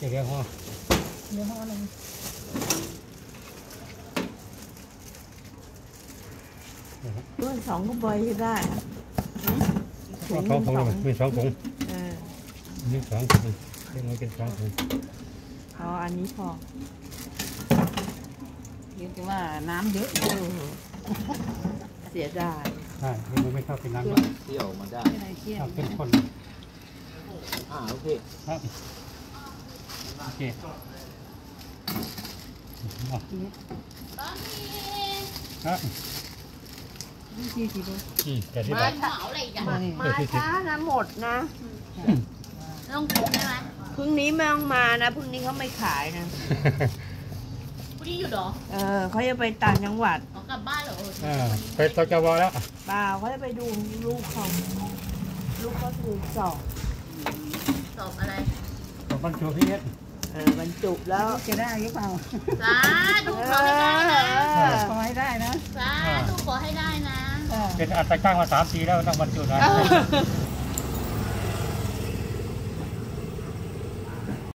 เดี๋ยวห่อเดี๋ยวห่อลงด้วยสองก็ใบก็ได้สองถุงมีสองถุงเออมีสองถุงเรียกว่าเป็นสองถุงเอาอันนี้พอเรียกว่าน้ำเยอะเสียดายใช่มันไม่ชอบเป็นน้ำมากเที่ยวมาได้เที่ยชวอบเป็นข้นอ่าโอเคครับ โอเคอะครับนี่สี่สิบอืมแต่ที่ไม้แบบช้าไม้ช้านะหมดนะต้องปรุงใช่ไหมพรุ่งนี้ไม่ต้องมานะพรุ่งนี้เขาไม่ขายนะพอดีอยู่เหรอเออเขาจะไปต่างจังหวัดอ๋อกลับบ้านเหรอเอออ่าไปตจวแล้ว เปล่าเขาจะไปดูลูกเขาลูกเขาถูกสอบสอบอะไรผมบรรจุพี่เอส เออบรรจุแล้วจะได้หรือเปล่าสาธุขอให้ได้นะเออขอให้ได้นะสาธุขอให้ได้นะเออเป็นอัตราจ้างมาสามปีแล้วต้องบรรจุหน่อยเออ